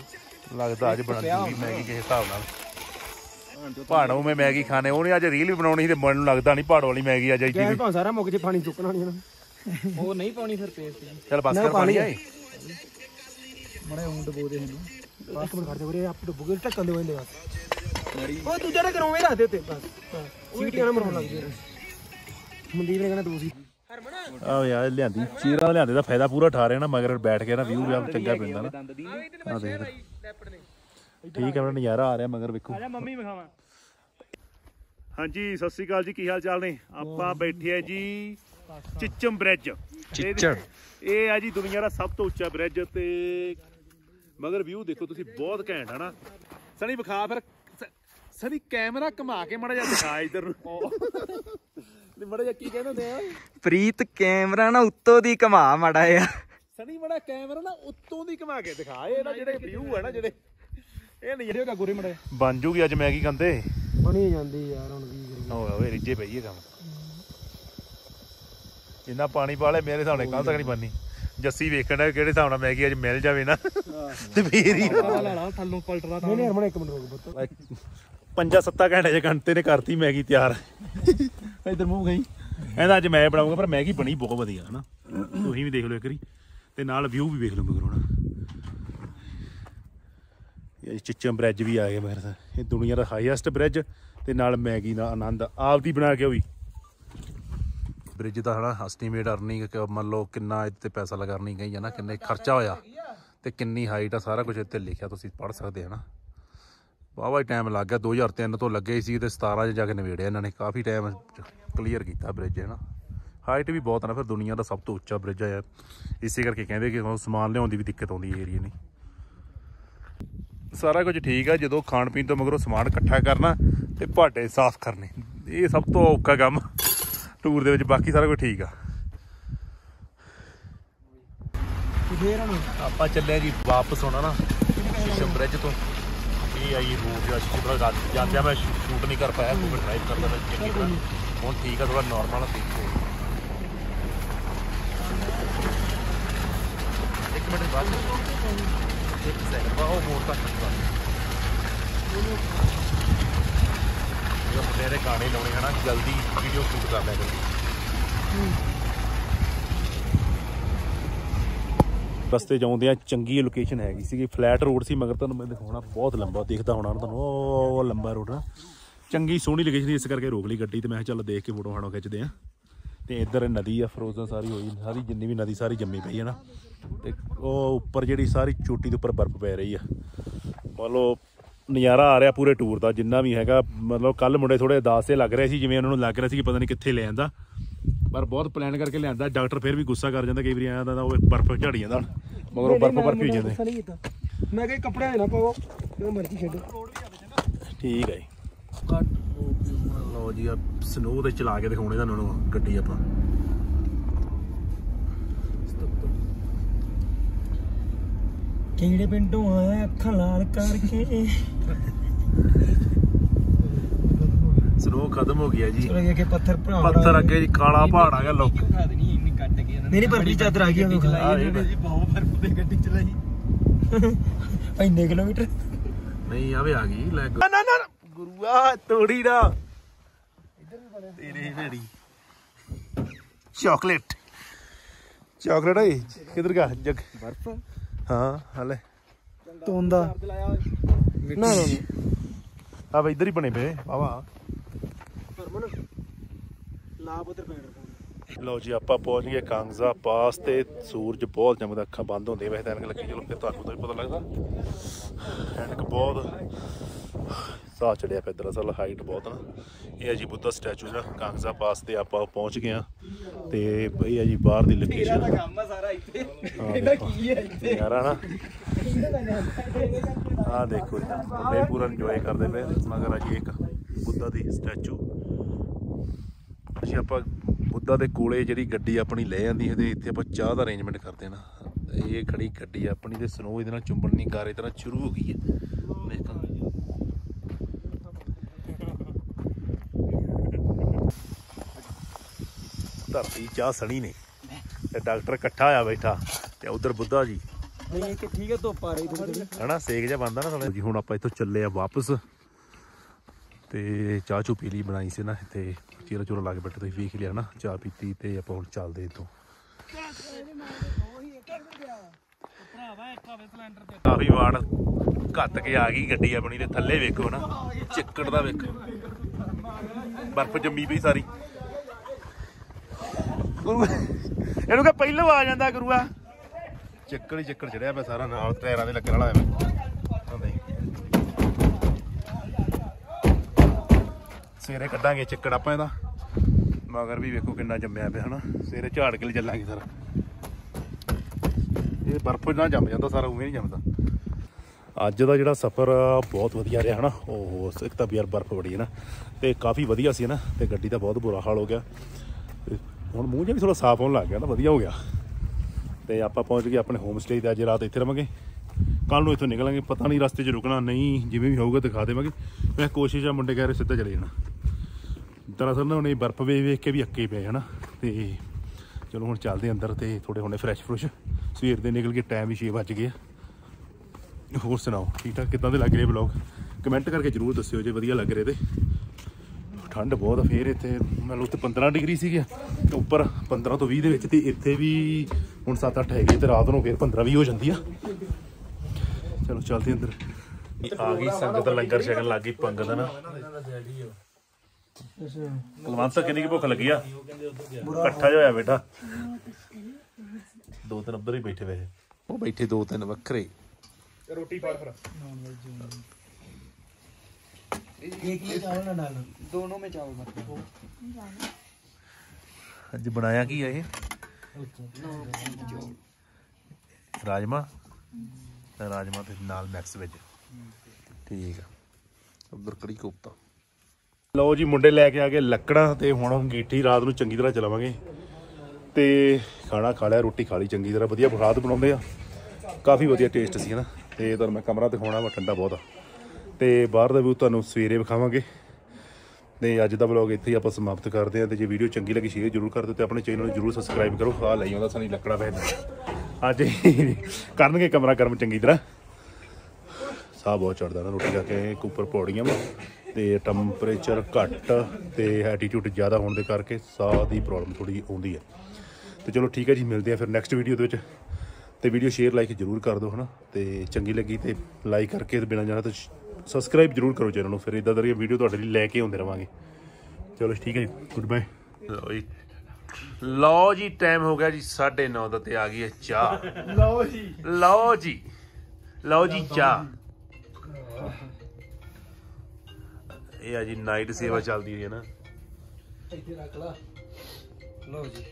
ਲੱਗਦਾ ਅੱਜ ਬਣਦੀ ਮੈਗੀ ਕਿਸੇ ਹਿਸਾਬ ਨਾਲ। ਪਹਾੜੋਂ ਮੈਂ ਮੈਗੀ ਖਾਣੇ ਉਹਨੇ ਅੱਜ ਰੀਲ ਵੀ ਬਣਾਉਣੀ ਤੇ ਮੈਨੂੰ ਲੱਗਦਾ ਨਹੀਂ ਪਹਾੜੋਂ ਵਾਲੀ ਮੈਗੀ ਅੱਜ ਵੀ ਭਾਂ ਸਾਰਾ ਮੁੱਕ ਜੇ ਪਾਣੀ ਚੁੱਕਣਾ ਨਹੀਂ ਉਹ ਨਹੀਂ ਪਾਉਣੀ ਫਿਰ ਪੇਸਟ ਚੱਲ ਬਸ ਕਰ ਪਾਣੀ ਆਏ। ਮੜੇ ਉਂਡ ਬੋਦੇ ਹਨ ਬਸ ਮਿੰਟ ਖੜਦੇ ਵੀਰੇ ਆਪ ਡੁੱਬ ਗਏ ਢੱਕਣ ਦੇ ਵੰਦੇ ਬਸ। ਉਹ ਦੂਜਾ ਨਾ ਕਰੋਵੇਂ ਰੱਖ ਦੇ ਉੱਤੇ ਬਸ ਸੀਟੀਆਂ ਨਾ ਮਰਾਉਣ ਲੱਗ ਜੇ ਮਨਦੀਪ ਨੇ ਕਹਿਣਾ ਤੂੰ ਸੀ। ਆ ਯਾਰ ਲਿਆਂਦੀ। ਚੀਰਾ ਲਿਆਂਦੇ ਦਾ ਫਾਇਦਾ ਪੂਰਾ ਠਾ ਰਿਹਾ ਨਾ ਮਗਰ ਬੈਠ ਕੇ ਨਾ ਵਿਊ ਵੀ ਚੰਗਾ ਪੈਂਦਾ ਨਾ। ਆ ਦੇਖ ਠੀਕ ਹੈ ਮੇਰਾ ਨਜ਼ਾਰਾ ਆ ਰਿਹਾ ਮਗਰ ਵੇਖੋ। ਆਜਾ ਮੰਮੀ ਵਿਖਾਵਾਂ। ਹਾਂਜੀ ਸਤਿ ਸ੍ਰੀ ਅਕਾਲ ਜੀ ਕੀ ਹਾਲ ਚਾਲ ਨੇ? ਆਪਾਂ ਬੈਠੇ ਆ ਜੀ ਚਿੱਚਮ ਬ੍ਰਿਜ। ਚਿੱਚੜ ਇਹ ਆ ਜੀ ਦੁਨੀਆ ਦਾ ਸਭ ਤੋਂ ਉੱਚਾ ਬ੍ਰਿਜ ਤੇ ਮਗਰ ਵਿਊ ਦੇਖੋ ਤੁਸੀਂ ਬਹੁਤ ਘੈਂਟ ਹੈ ਨਾ। ਸਣੀ ਵਿਖਾ ਫਿਰ। ਸਣੀ ਕੈਮਰਾ ਘੁਮਾ ਕੇ ਮੜਾ ਜਾ ਦਿਖਾ ਇਧਰ ਨੂੰ। ਮੜਾ ਜਾ ਕੀ ਕਹਿੰਦੇ ਹੁੰਦੇ ਆ? ਪ੍ਰੀਤ ਕੈਮਰਾ ਨਾ ਉੱਤੋਂ ਦੀ ਘਮਾ ਮੜਾ ਆ ਸਣੀ ਮੜਾ ਕੈਮਰਾ ਨਾ ਉੱਤੋਂ ਦੀ ਘੁਮਾ ਕੇ ਦਿਖਾ। ਇਹ ਨਾ ਜਿਹੜੇ ਵਿਊ ਹੈ ਨਾ ਜਿਹੜੇ ਇਹ ਨਹੀਂ। ਜਿਹੜੇ ਗੋਰੇ ਮੜੇ ਬਣ ਜੂਗੀ ਅੱਜ ਮੈਗੀ ਕੰਦੇ ਬਣੀ ਜਾਂਦੀ ਯਾਰ ਹੁਣ ਕੀ ਕਰੀਏ। ਹੋਏ ਹੋਏ ਰਿੱਜੇ ਪਈ ਇਹ ਕੰਮ। ਜਿੰਨਾ ਪਾਣੀ ਪਾ ਲਿਆ ਮੇਰੇ ਹਿਸਾਬ ਨਾਲ ਕੱਲ ਤੱਕ ਨਹੀਂ ਬਣਨੀ। ਜੱਸੀ ਵੇਖਣ ਦਾ ਕਿਹੜੇ ਹਿਸਾਬ ਨਾਲ ਮੈਗੀ ਅੱਜ ਮਿਲ ਜਾਵੇ ਨਾ। ਤੇ ਫੇਰ ਹੀ ਲੈਣਾ ਥੱਲੋਂ ਪਲਟਦਾ ਨਹੀਂ ਨਹੀਂ ਹਰਮਨ ਇੱਕ ਮਿੰਟ ਰੁਕ ਪੁੱਤ। ਪੰਜਾਂ ਸੱਤਾਂ ਘੰਟੇ ਦੇ ਘੰਟੇ ਨੇ ਕਰਤੀ ਮੈਗੀ ਤਿਆਰ। ਇਧਰ ਮੂੰਹ ਗਈ। ਕਹਿੰਦਾ ਅੱਜ ਮੈਂ ਬਣਾਉਂਗਾ ਪਰ ਮੈਗੀ ਬਣੀ ਬਹੁਤ ਵਧੀਆ, ਹਨਾ? ਤੁਸੀਂ ਵੀ ਦੇਖ ਲਓ ਇੱਕ ਵਾਰੀ, ਤੇ ਨਾਲ ਵਿਊ ਵੀ ਵੇਖ ਲਓ ਮਗਰੋਂ ਨਾ ਇਹ ਚਿੱਚਮ ਬ੍ਰਿਜ ਵੀ ਆ ਗਿਆ ਮਗਰ ਇਹ ਦੁਨੀਆ ਦਾ ਹਾਈਐਸਟ ਬ੍ਰਿਜ ਤੇ ਨਾਲ ਮੈਗੀ ਦਾ ਆਨੰਦ। ਆਪਦੀ ਬਣਾ ਕੇ ਉਹ ਬ੍ਰਿਜ ਦਾ ਹਨਾ ਐਸਟੀਮੇਟ ਅਰਨਿੰਗ ਮੰਨ ਲਓ ਕਿੰਨਾ ਇੱਥੇ ਪੈਸਾ ਲਗਾਉਣੀ ਗਈ ਹੈ ਨਾ ਕਿੰਨੇ ਖਰਚਾ ਹੋਇਆ, ਤੇ ਕਿੰਨੀ ਹਾਈਟ ਆ, ਸਾਰਾ ਕੁਝ ਇੱਥੇ ਲਿਖਿਆ ਤੁਸੀਂ ਪੜ੍ਹ ਸਕਦੇ ਹੋ ਨਾ ਵਾਹਵਾ ਟਾਈਮ ਲੱਗ ਗਿਆ 2003 ਤੋਂ ਲੱਗੇ ਸੀ ਤੇ 17 ਚ ਜਾ ਕੇ ਨਵੇੜਿਆ ਇਹਨਾਂ ਨੇ। ਕਾਫੀ ਟਾਈਮ ਕਲੀਅਰ ਕੀਤਾ ਬ੍ਰਿਜ ਹੈ ਨਾ। ਹਾਈਟ ਵੀ ਬਹੁਤ ਨਾ ਫਿਰ ਦੁਨੀਆ ਦਾ ਸਭ ਤੋਂ ਉੱਚਾ ਬ੍ਰਿਜ ਹੈ ਇਸੇ ਕਰਕੇ ਕਹਿੰਦੇ ਕਿ ਸਮਾਨ ਲਿਆਉਣ ਦੀ ਵੀ ਦਿੱਕਤ ਆਉਂਦੀ ਹੈ ਏਰੀਆ ਨਹੀਂ ਸਾਰਾ ਕੁਝ ਠੀਕ ਆ ਜਦੋਂ ਖਾਣ ਪੀਣ ਤੋਂ ਮਗਰੋਂ ਸਮਾਨ ਇਕੱਠਾ ਕਰਨਾ ਤੇ ਭਾਂਡੇ ਸਾਫ਼ ਕਰਨੇ। ਇਹ ਸਭ ਤੋਂ ਔਖਾ ਕੰਮ ਟੂਰ ਦੇ ਵਿੱਚ ਬਾਕੀ ਸਾਰਾ ਕੁਝ ਠੀਕ ਆ। ਆਪਾਂ ਚੱਲੇ ਜੀ ਵਾਪਸ ਹੋਣਾ ਨਾ ਸ਼ਿਸ਼ਮ ਬ੍ਰਿਜ ਤੋਂ। ਇਹ ਆਈ ਰੂਟ ਜਿਹੜਾ ਸ਼ਿਸ਼ਮ ਬ੍ਰਿਜ ਜਾਂਦੇ ਆ ਮੈਂ ਸ਼ੂਟ ਨਹੀਂ ਕਰ ਪਾਇਆ ਕਿਉਂਕਿ ਡਰਾਈਵ ਕਰਦਾ ਮੈਂ ਚੰਗੀ ਤਰ੍ਹਾਂ ਹੁਣ ਠੀਕ ਆ ਥੋੜਾ ਨਾਰਮਲ ਆ ਹੋ ਇੱਕ ਮਿੰਟ ਬਾਅਦ ਇੱਕ ਸੈਕਿੰਡ ਬਾਅਦ ਉਹ ਮੋੜ ਤੱਕ ਬਸ ਇਹ ਮੁੰਡੇ ਦੇ ਗਾਣੇ ਲਾਉਣੇ ਹਨਾ ਜਲਦੀ ਵੀਡੀਓ ਸ਼ੂਟ ਕਰ ਲਿਆ ਕਰੀ। ਰਸਤੇ ਜਾਉਂਦੇ ਆ ਚੰਗੀ ਲੋਕੇਸ਼ਨ ਹੈਗੀ ਸੀਗੀ। ਫਲੈਟ ਰੋਡ ਸੀ, ਮਗਰ ਤੁਹਾਨੂੰ ਮੈਂ ਦਿਖਾਉਣਾ, ਬਹੁਤ ਲੰਬਾ, ਦੇਖਦਾ ਹੋਣਾ ਤੁਹਾਨੂੰ, ਉਹ ਲੰਬਾ ਰੋਡ ਨਾ। ਚੰਗੀ ਸੋਹਣੀ ਲੋਕੇਸ਼ਨ ਇਸ ਕਰਕੇ ਰੋਕ ਲਈ ਗੱਡੀ ਤੇ, ਮੈਂ ਕਿਹਾ ਚੱਲ ਦੇਖ ਕੇ ਫੋਟੋ ਫਾਟੋ ਖਿੱਚਦੇ ਆ। ਤੇ ਇੱਧਰ ਨਦੀ ਆ ਫਰੋਜ਼ਨ ਸਾਰੀ ਹੋਈ, ਸਾਰੀ ਜਿੰਨੀ ਵੀ ਨਦੀ, ਸਾਰੀ ਜੰਮੀ ਪਈ ਹੈ ਨਾ। ਤੇ ਉਹ ਉੱਪਰ ਜਿਹੜੀ ਸਾਰੀ ਚੋਟੀ ਦੇ ਉੱਪਰ ਬਰਫ਼ ਪੈ ਰਹੀ ਆ। ਮੰਨ ਨਜ਼ਾਰਾ ਆ ਰਿਹਾ ਪੂਰੇ ਟੂਰ ਦਾ, ਜਿੰਨਾ ਵੀ ਹੈਗਾ, ਮਤਲਬ ਕੱਲ ਮੁੰਡੇ ਥੋੜੇ ਦਾਸੇ ਲੱਗ ਰਹੇ ਸੀ, ਜਿਵੇਂ ਉਹਨਾਂ ਨੂੰ ਲੱਗ ਰਿਹਾ ਸੀ ਕਿ ਪਤਾ ਨਹੀਂ ਕਿੱਥੇ ਲੈ ਜਾਂਦਾ ਪਰ ਬਹੁਤ ਪਲਾਨ ਕਰਕੇ ਲਿਆਂਦਾ ਡਾਕਟਰ ਫਿਰ ਵੀ ਗੁੱਸਾ ਕਰ ਜਾਂਦਾ ਕਈ ਵਾਰੀ ਆਇਆ ਤਾਂ ਉਹ ਬਰਫ਼ ਝੜੀ ਜਾਂਦਾ ਹੁਣ ਮਗਰੋਂ ਬਰਫ਼ ਬਰਫ਼ ਹੀ ਜਾਂਦੇ। ਮੈਂ ਕਿਹਾ ਕੱਪੜਿਆਂ ਦੇ ਨਾ ਪਾਓ ਜੋ ਮਰਜ਼ੀ ਛੱਡੋ। ਠੀਕ ਹੈ ਲਓ ਜੀ ਆ ਸਨੋ ਤੇ ਚਲਾ ਕੇ ਦਿਖਾਉਣੇ ਤੁਹਾਨੂੰ ਗੱਡੀ ਆਪਾਂ। ਕਿਹੜੇ ਪਿੰਡੋਂ ਆਇਆ ਅੱਖਾਂ ਲਾਲ ਕਰਕੇ? ਸਨੋ ਖਤਮ ਹੋ ਗਿਆ ਜੀ। ਚਲੋ ਇਹ ਕਿ ਪੱਥਰ ਅੱਗੇ ਜੀ ਕਾਲਾ ਪਹਾੜ ਆ ਗਿਆ ਲੋਕ। ਮੇਰੀ ਭਰਪੀ ਚਾਦਰ ਆ ਗਈ ਉਹਨੂੰ ਆ ਇਹ ਤਾਂ- ਇੰਨੇ ਕਿਲੋਮੀਟਰ? ਨਹੀਂ ਆਵੇ ਆ ਗਈ ਲੈ ਨਾ ਨਾ ਗੁਰੂਆ ਤੋੜੀ ਦਾ ਤੇਰੇ ਭੇੜੀ। ਚਾਕਲੇਟ। ਚਾਕਲੇਟ ਹੈ ਕਿੱਧਰ ਗਿਆ? ਜੱਗ। ਬਰਫ? ਹਾਂ ਹਲੇ ਤੋਂਦਾ ਨਾ ਨਾ ਆ ਬਈ ਇੱਧਰ ਹੀ ਬਣੇ ਪਏ। ਵਾਵਾ ਲਾਭ ਉਧਰ ਪੈਣ ਰੱਖਾਂਗੇ ਲਓ ਜੀ ਆਪਾਂ ਪਹੁੰਚ ਗਏ ਕਾਂਗਜ਼ਾ ਪਾਸ ਤੇ ਸੂਰਜ ਬਹੁਤ ਜਮਦਾ ਅੱਖਾਂ ਬੰਦ ਹੁੰਦੀਆਂ ਵੈਸੇ ਤਾਂ ਐਨਕ ਲੱਗੀ ਚਲੋ ਫਿਰ ਤੁਹਾਨੂੰ ਤਾਂ ਵੀ ਪਤਾ ਲੱਗਦਾ। ਐਨਕ ਬਹੁਤ ਸਾਹ ਚੜਿਆ ਪਿਆ ਦਰਅਸਲ ਹਾਈਟ ਬਹੁਤ ਨਾ। ਇਹ ਹੈ ਜੀ ਬੁੱਧਾ ਸਟੈਚੂ ਜਿਹੜਾ ਕਾਂਗਜ਼ਾ ਪਾਸ ਤੇ ਆਪਾਂ ਪਹੁੰਚ ਗਏ ਆ। ਤੇ ਇਹ ਹੈ ਜੀ ਬਾਹਰ ਦੀ ਲੋਕੇਸ਼ਨ ਕੰਮ ਆ ਸਾਰਾ ਇੱਥੇ। ਇਹਦਾ ਕੀ ਹੈ ਇੱਥੇ? ਯਾਰਾ ਨਾ। ਆ ਦੇਖੋ ਜੀ ਮੁੰਡੇ ਪੂਰਾ ਇੰਜੋਏ ਕਰਦੇ ਪਏ ਮਗਰ ਅਜੀ ਇੱਕ ਬੁੱਧਾ ਦੀ ਸਟੈਚੂ। ਅਸੀਂ ਆਪਾਂ ਬੁੱਧਾ ਦੇ ਕੋਲੇ ਜਿਹੜੀ ਗੱਡੀ ਆਪਣੀ ਲੈ ਜਾਂਦੀ ਹੈ ਤੇ ਇੱਥੇ ਆਪਾਂ ਚਾਹ ਦਾ ਅਰੇਂਜਮੈਂਟ ਕਰਦੇ ਨਾ ਇਹ ਖੜੀ ਗੱਡੀ ਆਪਣੀ ਤੇ ਸਨੋ ਇਹਦੇ ਨਾਲ ਚੁੰਬਣ ਨਹੀਂ ਗਾਰੇ ਤਰ੍ਹਾਂ ਸ਼ੁਰੂ ਹੋ ਗਈ ਹੈ। ਦੇਖਾਂ ਧਰਤੀ ਚਾਹ ਸਣੀ ਨੇ। ਤੇ ਡਾਕਟਰ ਇਕੱਠਾ ਹੋਇਆ ਬੈਠਾ ਤੇ ਉਧਰ ਬੁੱਧਾ ਜੀ। ਨਹੀਂ ਇਹ ਕਿ ਠੀਕ ਹੈ ਧੁੱਪ ਆ ਰਹੀ ਥੋੜੀ ਹਨਾ ਸੇਕ ਜਿਹਾ ਬੰਦਾ ਨਾ ਥੋੜਾ ਜੀ ਹੁਣ ਆਪਾਂ ਇੱਥੋਂ ਚੱਲੇ ਆ ਵਾਪਸ। ਤੇ ਚਾਹ ਚੂ ਪੀ ਲਈ, ਬਣਾਈ ਸੀ ਨਾ, ਤੇ ਚੀਰਾ ਚੂਰਾ ਲਾ ਕੇ ਬੈਠੇ, ਤੁਸੀਂ ਵੇਖ ਲਿਆ ਨਾ, ਚਾਹ ਪੀਤੀ ਤੇ ਆਪਾਂ ਹੁਣ ਚੱਲਦੇ ਇੱਥੋਂ। ਕਾਫੀ ਵਾਰ ਘੱਟ ਕੇ ਆ ਗਈ ਗੱਡੀ ਆਪਣੀ ਤੇ ਥੱਲੇ ਵੇਖੋ ਨਾ, ਚਿੱਕੜ ਦਾ ਵੇਖੋ। ਬਰਫ਼ ਜੰਮੀ ਪਈ ਸਾਰੀ। ਗੁਰੂ, ਇਹਨੂੰ ਕਹ ਪਹਿਲੋਂ ਆ ਜਾਂਦਾ ਗੁਰੂਆ। ਚੱਕੜ ਹੀ ਚੱਕੜ ਚੜਿਆ ਪਿਆ ਸਾਰਾ ਨਾਲ, ਟਾਇਰਾਂ ਦੇ ਲੱਗਣ ਵਾਲਾ ਐਵੇਂ ਆਹ ਦੇਖ। ਸਵੇਰੇ ਕੱਢਾਂਗੇ ਚਿੱਕੜ ਆਪਾਂ ਇਹਦਾ। ਮਗਰ ਵੀ ਵੇਖੋ ਕਿੰਨਾ ਜੰਮਿਆ ਪਿਆ, ਹਨਾ? ਸਵੇਰੇ ਝਾੜ ਕੇ ਲੈ ਚੱਲਾਂਗੇ ਸਾਰਾ। ਇਹ ਬਰਫ਼ ਨਾਲ ਜੰਮ ਜਾਂਦਾ, ਸਾਰਾ ਉਵੇਂ ਨਹੀਂ ਜੰਮਦਾ। ਅੱਜ ਦਾ ਜਿਹੜਾ ਸਫ਼ਰ ਬਹੁਤ ਵਧੀਆ ਰਿਹਾ, ਹਨਾ? ਉਹ ਇੱਕ ਤਾਂ ਯਾਰ ਬਰਫ਼ ਬੜੀ ਹੈ ਨਾ, ਤੇ ਕਾਫੀ ਵਧੀਆ ਸੀ ਨਾ ਤੇ ਗੱਡੀ ਦਾ ਬਹੁਤ ਬੁਰਾ ਹਾਲ ਹੋ ਗਿਆ। ਤੇ ਹੁਣ ਮੂੰਹ ਜਿਹਾ ਵੀ ਥੋੜਾ ਸਾਫ਼ ਹੋਣ ਲੱਗ ਗਿਆ ਨਾ ਵਧੀਆ ਹੋ ਗਿਆ। ਤੇ ਆਪਾਂ ਪਹੁੰਚ ਗਏ ਆਪਣੇ ਹੋਮ ਸਟੇ ਤੇ, ਅੱਜ ਰਾਤ ਇੱਥੇ ਰਵਾਂਗੇ। ਕੱਲ ਨੂੰ ਇੱਥੋਂ ਨਿਕਲਾਂਗੇ, ਪਤਾ ਨਹੀਂ ਰਸਤੇ 'ਚ ਰੁਕਣਾ ਨਹੀਂ, ਜਿਵੇਂ ਵੀ ਹੋਊਗਾ ਦਿਖਾ ਦੇਵਾਂਗੇ। ਮੈਂ ਕੋਸ਼ਿਸ਼ ਆ ਮੁੰਡੇ ਕਹਿ ਰਹੇ ਸਿੱਧਾ ਚਲੇ ਜਾਣਾ। ਦਰਅਸਲ ਨਾ ਉਹਨੇ ਬਰਫ਼ ਵੇਖ ਵੇਖ ਕੇ ਵੀ ਅੱਕੇ ਪਏ ਹਨਾ? ਤੇ ਚਲੋ ਹੁਣ ਚੱਲਦੇ ਅੰਦਰ ਤੇ ਥੋੜੇ ਹੁਣੇ ਫਰੈਸ਼ ਫਰੁਸ਼। ਸਵੇਰ ਦੇ ਨਿਕਲ ਕੇ ਟਾਈਮ ਵੀ 6 ਵੱਜ ਗਏ ਹੋਰ ਸੁਣਾਓ, ਠੀਕ ਠਾਕ? ਕਿੱਦਾਂ ਦੇ ਲੱਗ ਰਹੇ ਵਲੌਗ ਕਮੈਂਟ ਕਰਕੇ ਜਰੂਰ ਦੱਸਿਓ ਜੇ ਵਧੀਆ ਲੱਗ ਰਹੇ ਤੇ। ਠੰਡ ਬਹੁਤ ਆ ਫੇਰ ਇੱਥੇ। ਮੰਨ ਲਓ ਉੱਤੇ 15 ਡਿਗਰੀ ਸੀਗੇ ਤੇ ਉੱਪਰ 15 ਤੋਂ 20 ਦੇ ਵਿੱਚ ਤੇ ਇੱਥੇ ਵੀ ਹੁਣ 7-8 ਹੈਗੇ ਤੇ ਰਾਤ ਨੂੰ ਫੇਰ 15 ਵੀ ਹੋ ਜਾਂਦੀ ਆ। ਚਲੋ ਚੱਲਦੇ ਅੰਦਰ। ਆ ਗਈ ਸੰਗਤ ਲੰਗਰ ਛਕਣ ਲੱਗ ਗਈ, ਪੰਗਤ ਨਾ। ਕਲਵੰਤ ਕਿੰਨੀ ਕਿ ਭੁੱਖ ਲੱਗੀ ਆ? ਇਕੱਠਾ ਜਿਹਾ ਹੋਇਆ ਬੇਟਾ। ਦੋ ਤਿੰਨ ਉੱਧਰ ਹੀ ਬੈਠੇ ਵੇ। ਉਹ ਬੈਠੇ ਦੋ ਤਿੰਨ ਵੱਖਰੇ। ਰੋਟੀ ਫੜ ਫੜ ਅੱਜ ਬਣਾਇਆ ਕੀ ਆ ਇਹ? ਰਾਜਮਾ। ਰਾਜਮਾ ਤੇ ਨਾਲ ਮਿਕਸ ਵਿੱਚ ਠੀਕ ਆ। ਉਧਰ ਕੜੀ ਕੋਫਤਾ। ਲਓ ਜੀ, ਮੁੰਡੇ ਲੈ ਕੇ ਆ ਗਏ ਲੱਕੜਾਂ ਤੇ ਹੁਣ ਅੰਗੀਠੀ ਰਾਤ ਨੂੰ ਚੰਗੀ ਤਰ੍ਹਾਂ ਚਲਾਵਾਂਗੇ। ਤੇ ਖਾਣਾ ਖਾ ਲਿਆ, ਰੋਟੀ ਖਾ ਲਈ ਚੰਗੀ ਤਰ੍ਹਾਂ, ਵਧੀਆ ਬਰਾਤ ਬਣਾਉਂਦੇ ਆ। ਕਾਫੀ ਵਧੀਆ ਟੇਸਟ ਸੀ ਹਨਾ ਤੇ ਤੁਹਾਨੂੰ ਮੈਂ ਕਮਰਾ ਦਿਖਾਉਣਾ ਵਾ, ਠੰਡਾ ਬਹੁਤ ਆ। ਤੇ ਬਾਹਰ ਦਾ ਵੀ ਤੁਹਾਨੂੰ ਸਵੇਰੇ ਵਿਖਾਵਾਂਗੇ। ਤੇ ਅੱਜ ਦਾ ਵਲੌਗ ਇੱਥੇ ਹੀ ਆਪਾਂ ਸਮਾਪਤ ਕਰਦੇ ਹਾਂ। ਤੇ ਜੇ ਵੀਡੀਓ ਚੰਗੀ ਲੱਗੀ ਸ਼ੇਅਰ ਜਰੂਰ ਕਰ ਦਿਓ ਤੇ ਆਪਣੇ ਚੈਨਲ ਨੂੰ ਜਰੂਰ ਸਬਸਕ੍ਰਾਈਬ ਕਰੋ। ਆ ਲਈ ਆਉਂਦਾ ਸਾਨੂੰ ਲੱਕੜਾ ਪੈ ਅੱਜ ਕਰਨਗੇ ਕਮਰਾ ਕਰਮ ਚੰਗੀ ਤਰ੍ਹਾਂ। ਸਾਹ ਬਹੁਤ ਚੜਦਾ ਨਾ, ਰੋਟੀ ਖਾ ਕੇ ਇੱਕ ਉੱਪਰ ਪੌੜੀਆਂ ਵਾ। ਤੇ ਟੈਂਪਰੇਚਰ ਘੱਟ ਤੇ ਐਟੀਟਿਊਡ ਜ਼ਿਆਦਾ ਹੋਣ ਦੇ ਕਰਕੇ ਸਾਹ ਦੀ ਪ੍ਰੋਬਲਮ ਥੋੜੀ ਆਉਂਦੀ ਹੈ। ਤੇ ਚਲੋ ਠੀਕ ਹੈ ਜੀ ਮਿਲਦੇ ਆ ਫਿਰ ਨੈਕਸਟ ਵੀਡੀਓ ਦੇ ਵਿੱਚ। ਤੇ ਵੀਡੀਓ ਸ਼ੇਅਰ ਲਾਈਕ ਜਰੂਰ ਕਰ ਦਿਓ ਹਨਾ? ਤੇ ਚੰਗੀ ਲੱਗੀ ਤੇ ਲਾਈਕ ਕਰਕੇ ਤੇ ਬਿਨਾਂ ਜਾਣਾ ਤਾਂ ਸਬਸਕ੍ਰਾਈਬ ਜਰੂਰ ਕਰੋ ਚੈਨਲ ਨੂੰ। ਫਿਰ ਇਦਾਂ ਦੀਆਂ ਵੀਡੀਓ ਤੁਹਾਡੇ ਲਈ ਲੈ ਕੇ ਆਉਂਦੇ ਰਵਾਂਗੇ। ਚਲੋ ਠੀਕ ਹੈ ਜੀ ਗੁੱਡ ਬਾਏ ਲਓ ਜੀ। ਲਓ ਜੀ ਟਾਈਮ ਹੋ ਗਿਆ ਜੀ 9:30 ਦਾ ਤੇ ਆ ਗਈ ਹੈ ਚਾਹ। ਲਓ ਜੀ। ਲਓ ਜੀ। ਲਓ ਜੀ ਚਾਹ। ਇਹ ਆ ਜੀ ਨਾਈਟ ਸੇਵਾ ਚੱਲਦੀ ਹੈ ਨਾ। ਇੱਥੇ ਰੱਖ ਲਾ। ਲਓ ਜੀ।